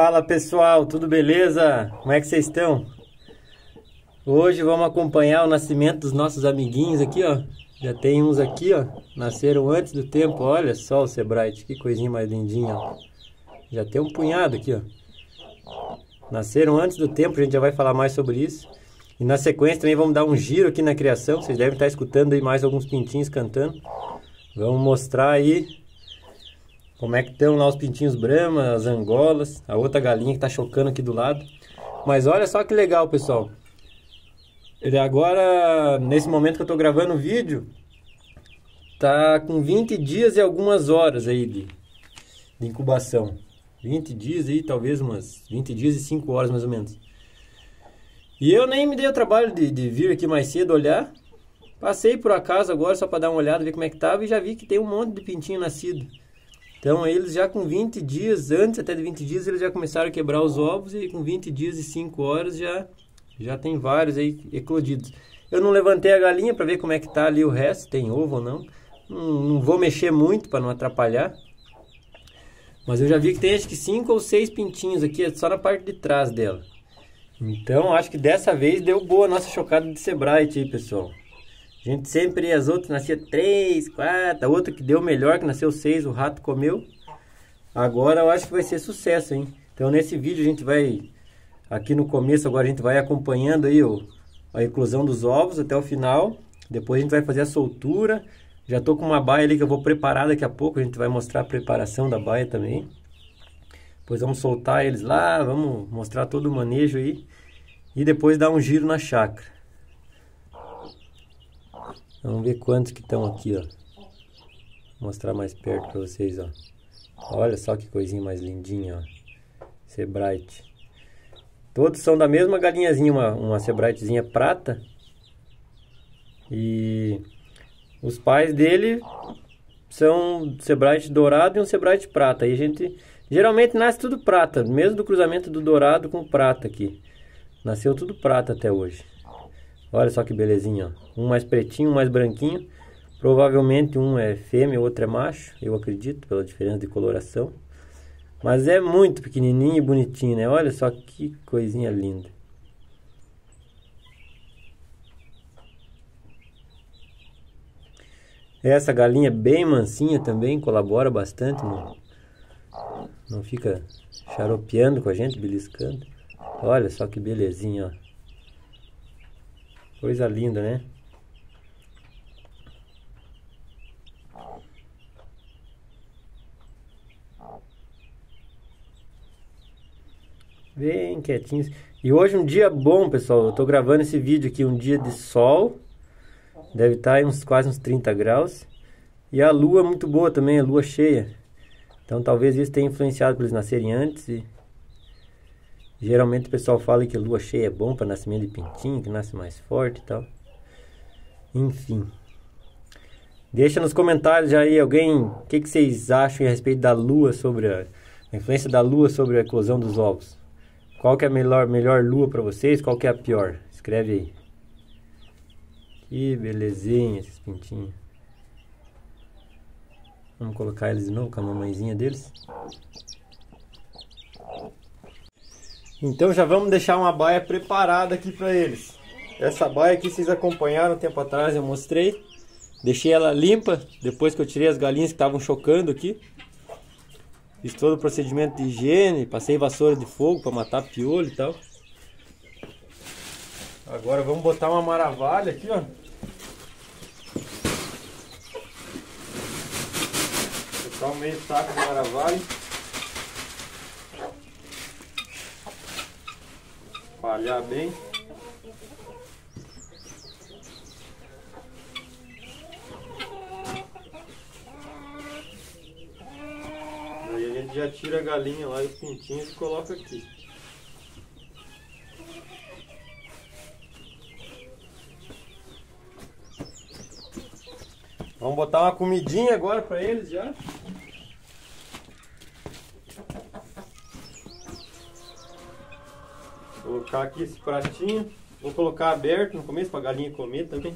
Fala pessoal, tudo beleza? Como é que vocês estão? Hoje vamos acompanhar o nascimento dos nossos amiguinhos aqui, ó. Já tem uns aqui, ó. Nasceram antes do tempo, olha só o Sebright, que coisinha mais lindinha, ó. Já tem um punhado aqui, ó. Nasceram antes do tempo, a gente já vai falar mais sobre isso. E na sequência também vamos dar um giro aqui na criação, vocês devem estar escutando aí mais alguns pintinhos cantando. Vamos mostrar aí como é que estão lá os pintinhos Brahma, as angolas, a outra galinha que está chocando aqui do lado. Mas olha só que legal, pessoal. Ele agora, nesse momento que eu estou gravando o vídeo, tá com 20 dias e algumas horas aí de, de incubação. 20 dias aí, talvez umas 20 dias e 5 horas mais ou menos. E eu nem me dei o trabalho de, de vir aqui mais cedo olhar. Passei por acaso agora só para dar uma olhada, ver como é que tava e já vi que tem um monte de pintinho nascido. Então eles já com 20 dias, antes até de 20 dias, eles já começaram a quebrar os ovos e com 20 dias e 5 horas já, já tem vários aí eclodidos. Eu não levantei a galinha para ver como é que tá ali o resto, tem ovo ou não. Não, não vou mexer muito para não atrapalhar. Mas eu já vi que tem acho que 5 ou 6 pintinhos aqui, só na parte de trás dela. Então acho que dessa vez deu boa a nossa chocada de Sebright aí, pessoal. A gente sempre, as outras nascia três, quatro, a outra que deu melhor, que nasceu seis, o rato comeu. Agora eu acho que vai ser sucesso, hein? Então nesse vídeo a gente vai, aqui no começo agora a gente vai acompanhando aí o, a eclosão dos ovos até o final. Depois a gente vai fazer a soltura. Já tô com uma baia ali que eu vou preparar daqui a pouco, a gente vai mostrar a preparação da baia também. Depois vamos soltar eles lá, vamos mostrar todo o manejo aí. E depois dar um giro na chácara. Vamos ver quantos que estão aqui, ó. Vou mostrar mais perto para vocês, ó. Olha só que coisinha mais lindinha, ó. Sebright. Todos são da mesma galinhazinha, uma, uma Sebrightzinha prata. E os pais dele são Sebright dourado e um Sebright prata. E a gente geralmente nasce tudo prata, mesmo do cruzamento do dourado com prata aqui. Nasceu tudo prata até hoje. Olha só que belezinha, ó. Um mais pretinho, um mais branquinho. Provavelmente um é fêmea, o outro é macho, eu acredito, pela diferença de coloração. Mas é muito pequenininho e bonitinho, né? Olha só que coisinha linda. Essa galinha bem mansinha também, colabora bastante, não, não fica xaropeando com a gente, beliscando. Olha só que belezinha, ó. Coisa linda, né? Bem quietinhos. E hoje um dia bom, pessoal. Eu tô gravando esse vídeo aqui, um dia de sol. Deve estar tá uns quase uns 30 graus. E a lua muito boa também, a lua cheia. Então talvez isso tenha influenciado para eles nascerem antes e Geralmente o pessoal fala que a lua cheia é bom para nascimento de pintinho, que nasce mais forte e tal. Enfim. Deixa nos comentários aí alguém, o que, que vocês acham a respeito da lua sobre a, a, influência da lua sobre a eclosão dos ovos. Qual que é a melhor, melhor lua para vocês, qual que é a pior? Escreve aí. Que belezinha esses pintinhos. Vamos colocar eles de novo com a mamãezinha deles. Então já vamos deixar uma baia preparada aqui para eles. Essa baia aqui vocês acompanharam um tempo atrás, eu mostrei. Deixei ela limpa, depois que eu tirei as galinhas que estavam chocando aqui. Fiz todo o procedimento de higiene, passei vassoura de fogo para matar piolho e tal. Agora vamos botar uma maravalha aqui, ó. Botar um meio saco de maravalha. Espalhar bem. Aí a gente já tira a galinha lá e os pintinhos e coloca aqui. Vamos botar uma comidinha agora para eles já. Colocar aqui esse pratinho. Vou colocar aberto no começo para a galinha comer também.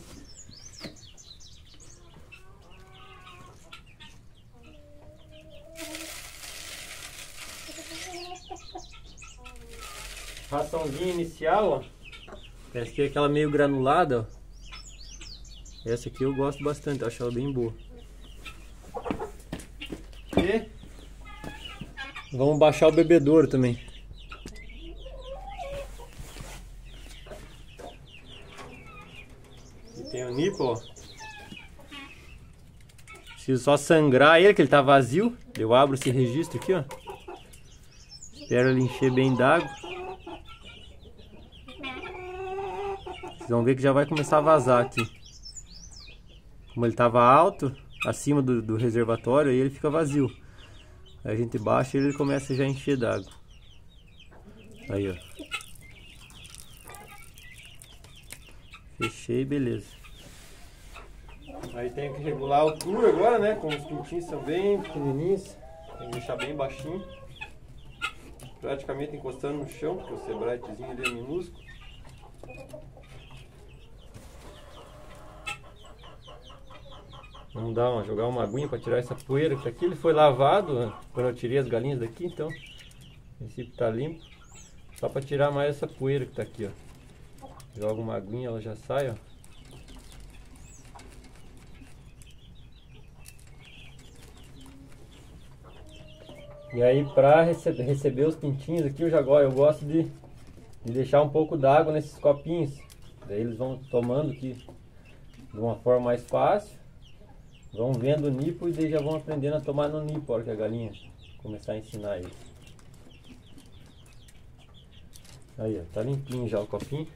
raçãozinha inicial, ó. Essa aqui é aquela meio granulada, ó. Essa aqui eu gosto bastante, acho ela bem boa. E vamos baixar o bebedouro também. Ó. Preciso só sangrar ele, que ele tá vazio. Eu abro esse registro aqui, ó. Espero ele encher bem d'água. Vocês vão ver que já vai começar a vazar aqui. Como ele estava alto, acima do, do reservatório, aí ele fica vazio. Aí a gente baixa e ele começa já a encher d'água. Aí, ó. Fechei, beleza. Aí tem que regular a altura agora, né? Como os pintinhos são bem pequenininhos, tem que deixar bem baixinho. Praticamente encostando no chão, porque o sebratezinho ali é minúsculo. Vamos dar uma, jogar uma aguinha para tirar essa poeira que aqui ele foi lavado né? quando eu tirei as galinhas daqui, então o princípio tá limpo. Só para tirar mais essa poeira que tá aqui, ó. Joga uma aguinha, ela já sai, ó. E aí para receber, receber os pintinhos aqui, eu já eu gosto de, de deixar um pouco d'água nesses copinhos. Daí eles vão tomando aqui de uma forma mais fácil. Vão vendo o nipo e daí já vão aprendendo a tomar no nipo, a hora que a galinha começar a ensinar eles. Aí, ó, tá limpinho já o copinho.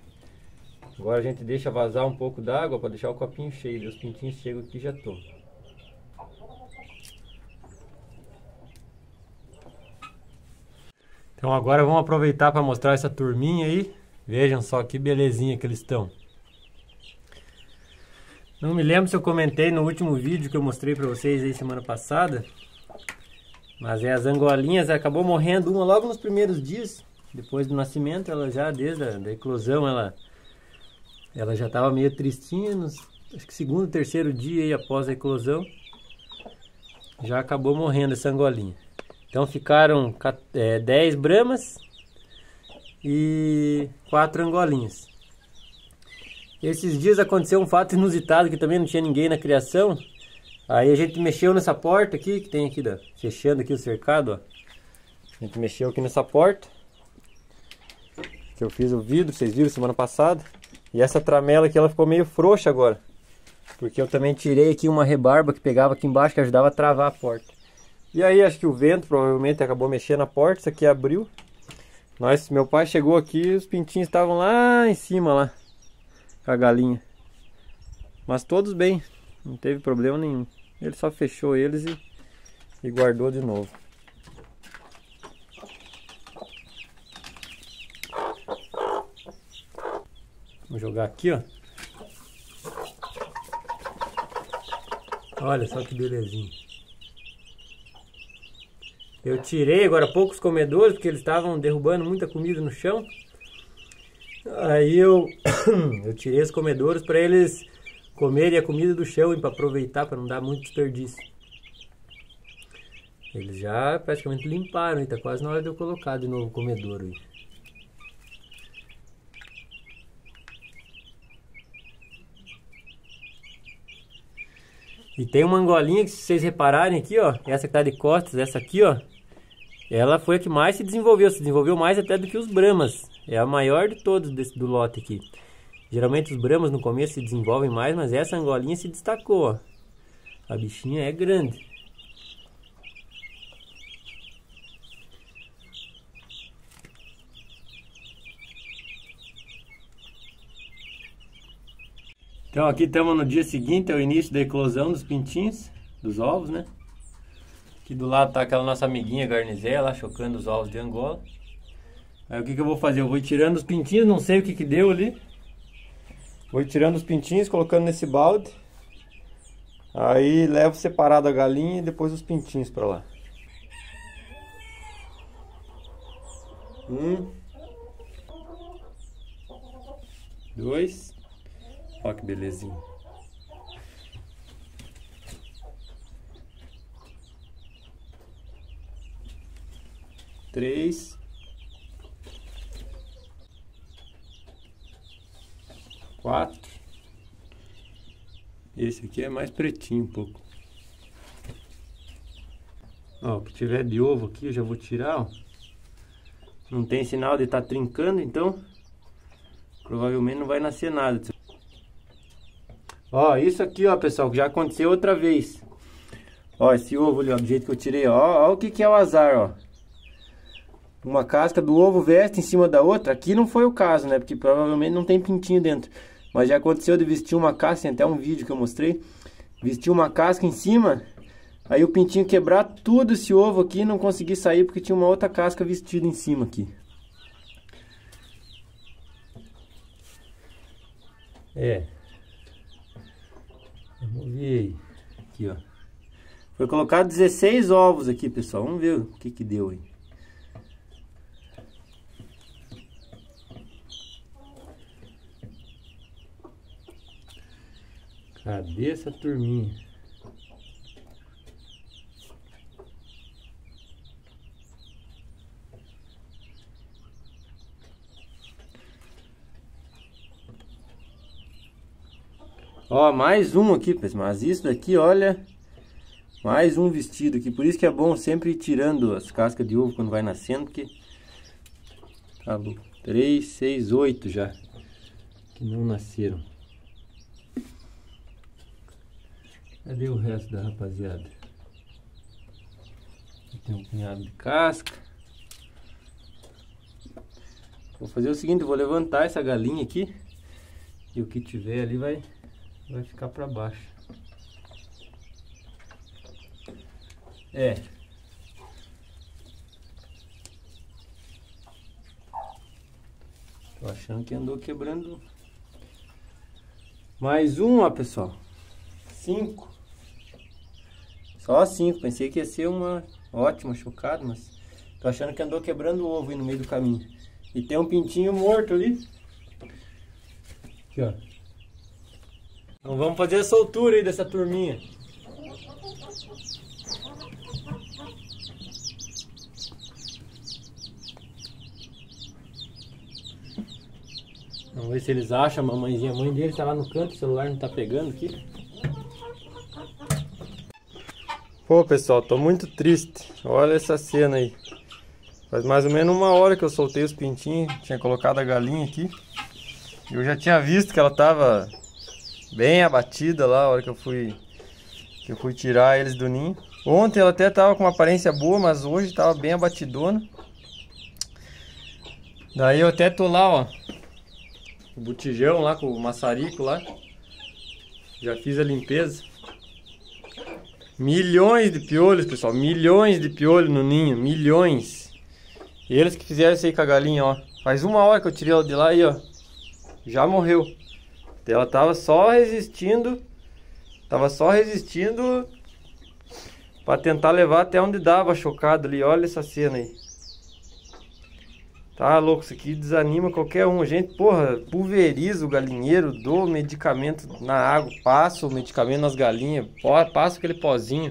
Agora a gente deixa vazar um pouco d'água para deixar o copinho cheio. Os pintinhos chegam aqui e já tomam. Então agora vamos aproveitar para mostrar essa turminha aí. Vejam só que belezinha que eles estão. Não me lembro se eu comentei no último vídeo que eu mostrei para vocês aí semana passada. Mas é as angolinhas, acabou morrendo uma logo nos primeiros dias. Depois do nascimento, ela já, desde a da eclosão, ela, ela já estava meio tristinha. Nos, acho que segundo, terceiro dia aí após a eclosão, já acabou morrendo essa angolinha. Então ficaram é, 10 bramas e 4 angolinhas. Esses dias aconteceu um fato inusitado que também não tinha ninguém na criação. Aí a gente mexeu nessa porta aqui, que tem aqui, da, fechando aqui o cercado, ó. A gente mexeu aqui nessa porta. Que eu fiz o vidro, vocês viram semana passada. E essa tramela aqui, ela ficou meio frouxa agora. Porque eu também tirei aqui uma rebarba que pegava aqui embaixo, que ajudava a travar a porta. E aí acho que o vento provavelmente acabou mexendo na porta, isso aqui abriu. Nós, meu pai chegou aqui os pintinhos estavam lá em cima lá com a galinha. Mas todos bem, não teve problema nenhum. Ele só fechou eles e, e guardou de novo. Vou jogar aqui, ó. Olha só que belezinha. Eu tirei agora poucos comedores porque eles estavam derrubando muita comida no chão. Aí eu, eu tirei os comedouros para eles comerem a comida do chão e para aproveitar, para não dar muito desperdício. Eles já praticamente limparam, está quase na hora de eu colocar de novo o comedouro. Aí. E tem uma angolinha que se vocês repararem aqui, ó, essa que tá de costas, essa aqui, ó, ela foi a que mais se desenvolveu, se desenvolveu mais até do que os Brahmas. É a maior de todos desse, do lote aqui. Geralmente os Brahmas no começo se desenvolvem mais, mas essa angolinha se destacou, ó. A bichinha é grande. Então aqui estamos no dia seguinte, o início da eclosão dos pintinhos, dos ovos, né? Aqui do lado tá aquela nossa amiguinha garnizela, chocando os ovos de Angola. Aí o que, que eu vou fazer? Eu vou tirando os pintinhos, não sei o que que deu ali. Vou tirando os pintinhos, colocando nesse balde. Aí levo separado a galinha e depois os pintinhos pra lá. Um. Dois. Olha que belezinha. Três, quatro. Esse aqui é mais pretinho um pouco. Ó, que tiver de ovo aqui eu já vou tirar, ó. Não tem sinal de estar tá trincando, então provavelmente não vai nascer nada. Ó, isso aqui, ó, pessoal, que já aconteceu outra vez. Ó, esse ovo ali, ó, do jeito que eu tirei, ó, ó o que que é o azar, ó. Uma casca do ovo veste em cima da outra. Aqui não foi o caso, né? Porque provavelmente não tem pintinho dentro. Mas já aconteceu de vestir uma casca, tem até um vídeo que eu mostrei. Vestir uma casca em cima, aí o pintinho quebrar tudo esse ovo aqui e não conseguir sair porque tinha uma outra casca vestida em cima aqui. É. Vamos ver aí. Aqui, ó. Foi colocado 16 ovos aqui, pessoal. Vamos ver o que que deu aí. Cadê essa turminha? Ó, mais um aqui, pessoal. Mas isso daqui, olha... Mais um vestido aqui. Por isso que é bom sempre ir tirando as cascas de ovo quando vai nascendo, porque... Tá bom. 3, 6, 8 já. Que não nasceram. Cadê o resto da rapaziada? Tem um punhado de casca. Vou fazer o seguinte, vou levantar essa galinha aqui. E o que tiver ali vai, vai ficar para baixo. É. Tô achando que andou quebrando. Mais um, ó, pessoal. Cinco. Só cinco. Pensei que ia ser uma ótima chocada, mas tô achando que andou quebrando o ovo aí no meio do caminho. E tem um pintinho morto ali. Aqui, ó. Então vamos fazer a soltura aí dessa turminha. Vamos ver se eles acham a mamãezinha. A mãe dele tá lá no canto, o celular não tá pegando aqui. Pô, pessoal, tô muito triste. Olha essa cena aí. Faz mais ou menos uma hora que eu soltei os pintinhos. Tinha colocado a galinha aqui. Eu já tinha visto que ela tava bem abatida lá, a hora que eu fui que eu fui tirar eles do ninho. Ontem ela até tava com uma aparência boa, mas hoje tava bem abatidona. Daí eu até tô lá, ó. O botijão lá com o maçarico lá. Já fiz a limpeza. Milhões de piolhos, pessoal. Milhões de piolhos no ninho. Milhões. E eles que fizeram isso aí com a galinha, ó. Faz uma hora que eu tirei ela de lá e, ó. Já morreu. Ela tava só resistindo. Tava só resistindo. Pra tentar levar até onde dava chocado ali. Olha essa cena aí. Tá louco, isso aqui desanima qualquer um. Gente, porra, pulveriza o galinheiro, dou medicamento na água, passa o medicamento nas galinhas, passa aquele pozinho.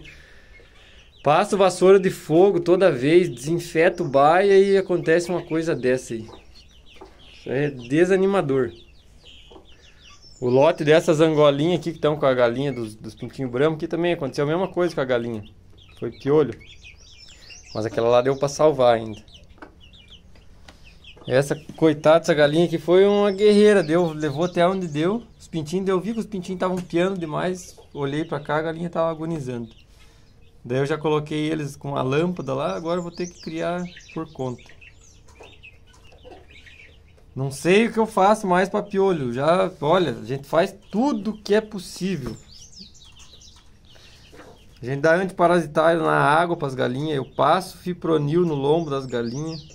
Passa vassoura de fogo toda vez, desinfeta o baia e acontece uma coisa dessa aí. Isso é desanimador. O lote dessas angolinhas aqui que estão com a galinha dos, dos pintinhos brancos aqui também aconteceu a mesma coisa com a galinha. Foi piolho. Mas aquela lá deu pra salvar ainda. Essa coitada dessa galinha aqui foi uma guerreira, deu, levou até onde deu. Os pintinhos, eu vi que os pintinhos estavam piando demais. Olhei pra cá, a galinha tava agonizando. Daí eu já coloquei eles com a lâmpada lá, agora eu vou ter que criar por conta. Não sei o que eu faço mais para piolho. Já, olha, a gente faz tudo que é possível. A gente dá antiparasitário na água para as galinhas. Eu passo fipronil no lombo das galinhas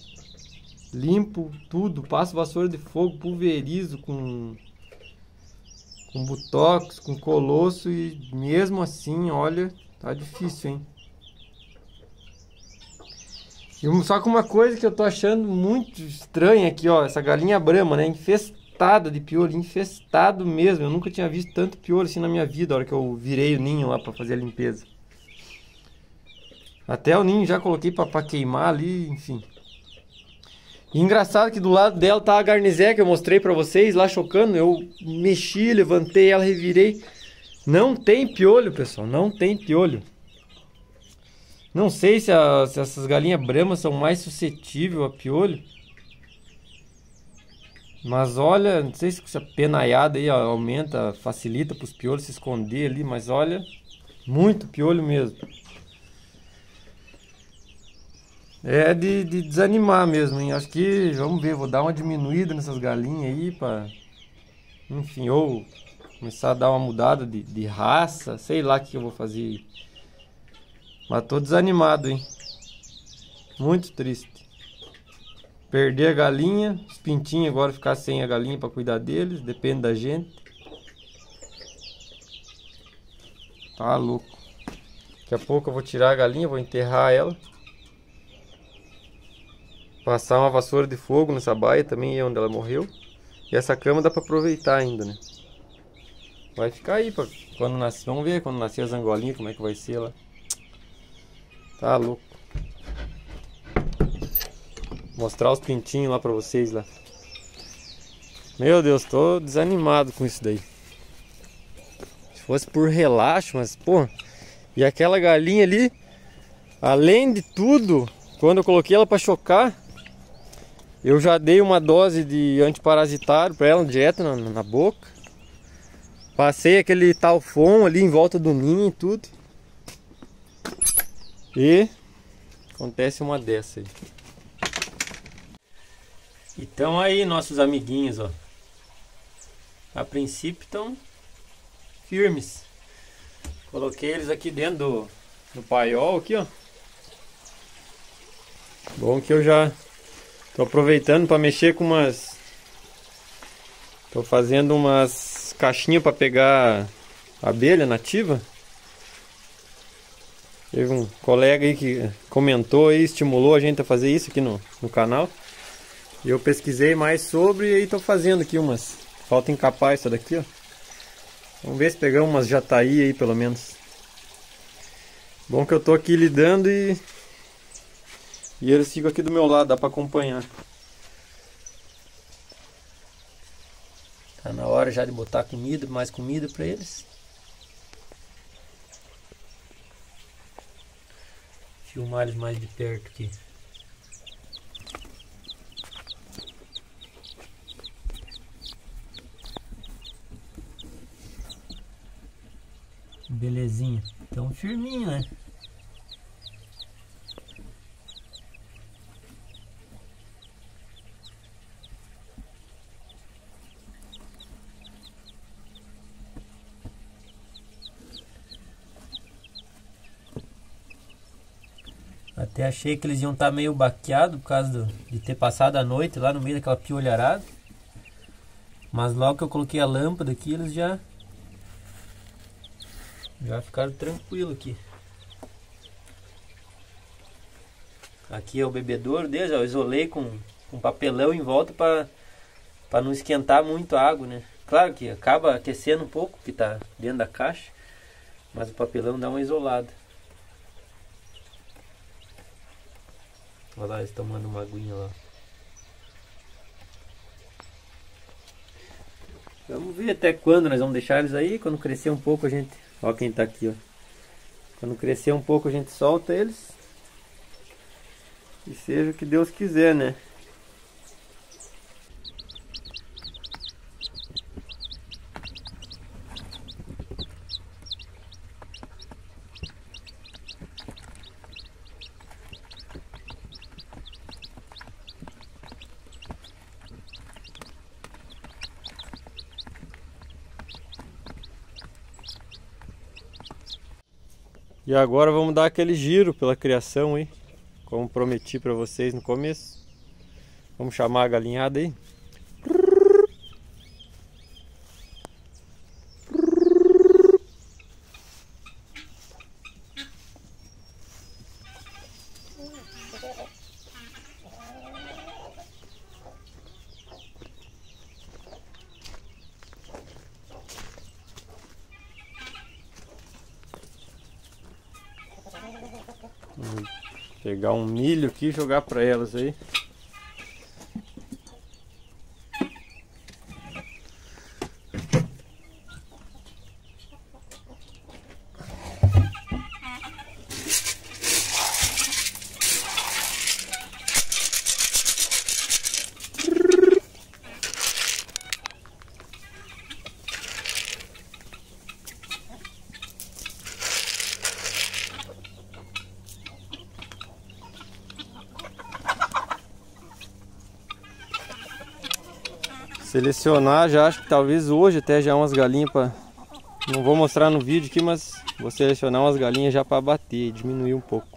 limpo tudo, passo vassoura de fogo, pulverizo com com butox, com colosso e mesmo assim, olha, tá difícil, hein? E só que uma coisa que eu tô achando muito estranha aqui, ó, essa galinha brama, né, infestada de piolho, infestado mesmo. Eu nunca tinha visto tanto piolho assim na minha vida, a hora que eu virei o ninho lá para fazer a limpeza. Até o ninho já coloquei para queimar ali, enfim. Engraçado que do lado dela tá a garnizé que eu mostrei pra vocês lá chocando. Eu mexi, levantei ela, revirei. Não tem piolho, pessoal. Não tem piolho. Não sei se, a, se essas galinhas bramas são mais suscetíveis a piolho. Mas olha, não sei se essa penaiada aí aumenta, facilita para os piolhos se esconder ali, mas olha, muito piolho mesmo. É de, de desanimar mesmo, hein? Acho que, vamos ver, vou dar uma diminuída nessas galinhas aí para, enfim, ou começar a dar uma mudada de, de raça, sei lá o que eu vou fazer. Mas tô desanimado, hein? Muito triste. Perder a galinha, os pintinhos agora ficar sem a galinha para cuidar deles, depende da gente. Tá louco. Daqui a pouco eu vou tirar a galinha, vou enterrar ela. Passar uma vassoura de fogo nessa baia também, é onde ela morreu. E essa cama dá para aproveitar ainda, né? Vai ficar aí pra quando nascer. Vamos ver quando nascer as angolinhas, como é que vai ser lá. Tá louco. Mostrar os pintinhos lá pra vocês lá. Meu Deus, tô desanimado com isso daí. Se fosse por relaxo, mas pô. E aquela galinha ali, além de tudo, quando eu coloquei ela para chocar, eu já dei uma dose de antiparasitário para ela, dieta na, na boca. Passei aquele talfon ali em volta do ninho e tudo. E acontece uma dessa aí. Então aí nossos amiguinhos, ó. A princípio estão firmes. Coloquei eles aqui dentro do, do paiol aqui, ó. Bom que eu já tô aproveitando para mexer com umas Tô fazendo umas caixinhas para pegar abelha nativa. Teve um colega aí que comentou e estimulou a gente a fazer isso aqui no, no canal. E eu pesquisei mais sobre e estou fazendo aqui umas. Falta encapar essa daqui, ó. Vamos ver se pegamos umas jataí aí pelo menos. Bom que eu tô aqui lidando e e eles ficam aqui do meu lado, dá para acompanhar. Tá na hora já de botar comida, mais comida para eles. filmar eles mais de perto aqui. Belezinha. Tão firminho, né? Até achei que eles iam estar tá meio baqueados por causa do, de ter passado a noite lá no meio daquela piolharada. Mas logo que eu coloquei a lâmpada aqui, eles já já ficaram tranquilo aqui. Aqui é o bebedouro deles, eu isolei com, com papelão em volta para não esquentar muito a água, né? Claro que acaba aquecendo um pouco, que está dentro da caixa, mas o papelão dá uma isolada. Olha lá, eles tomando uma aguinha lá. Vamos ver até quando nós vamos deixar eles aí. Quando crescer um pouco a gente... Olha quem tá aqui, ó. Quando crescer um pouco a gente solta eles. E seja o que Deus quiser, né? E agora vamos dar aquele giro pela criação aí, como prometi para vocês no começo. Vamos chamar a galinhada aí. Pegar um milho aqui e jogar para elas aí. Selecionar já, acho que talvez hoje até já umas galinhas para Não vou mostrar no vídeo aqui, mas vou selecionar umas galinhas já para bater, diminuir um pouco.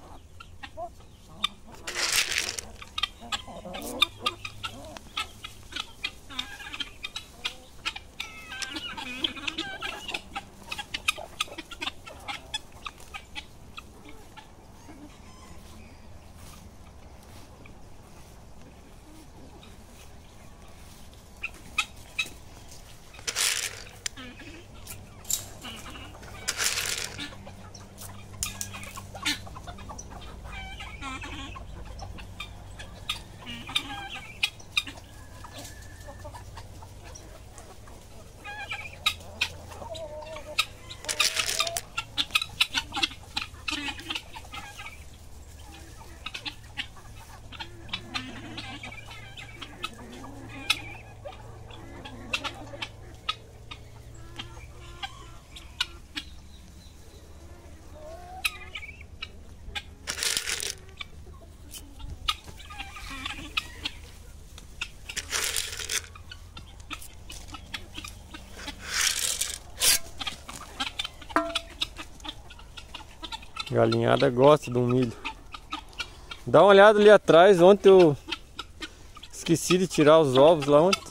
Galinhada gosta do milho. Dá uma olhada ali atrás, ontem eu esqueci de tirar os ovos lá ontem.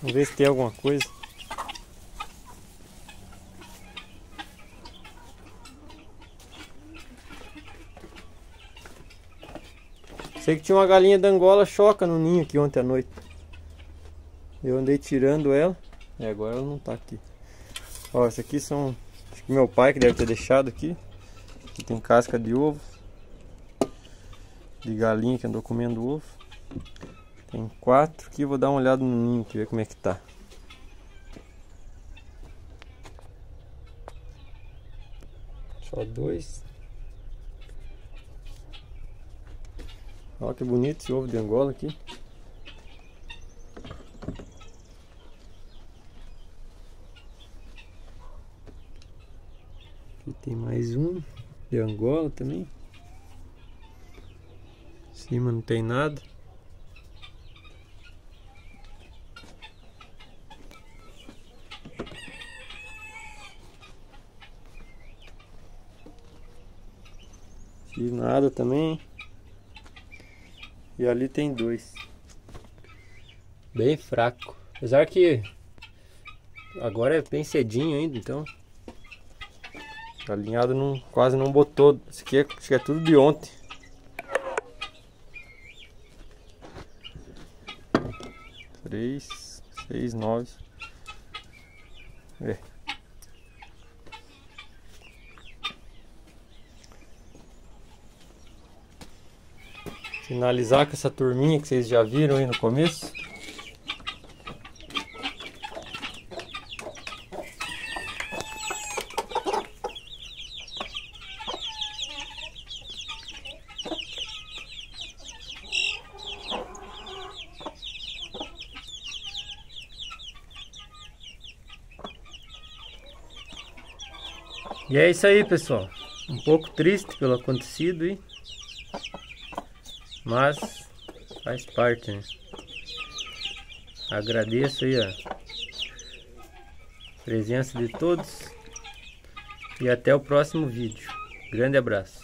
Vamos ver se tem alguma coisa. Sei que tinha uma galinha da Angola choca no ninho aqui ontem à noite. Eu andei tirando ela. E agora ela não tá aqui. Ó, essas aqui são Acho que meu pai que deve ter deixado aqui. Aqui tem casca de ovo. De galinha que andou comendo ovo. Tem quatro aqui, vou dar uma olhada no ninho aqui, ver como é que tá. Só dois. Olha que bonito esse ovo de Angola aqui. Aqui tem mais um de Angola também. Em cima não tem nada. Aqui nada também. E ali tem dois. Bem fraco. Apesar que agora é bem cedinho ainda, então Galinhado não, quase não botou. Isso aqui é, acho que é tudo de ontem. Três, seis, nove. É. Finalizar com essa turminha que vocês já viram aí no começo. E é isso aí, pessoal. Um pouco triste pelo acontecido, hein? mas faz parte, né? Agradeço aí a presença de todos e até o próximo vídeo. Grande abraço.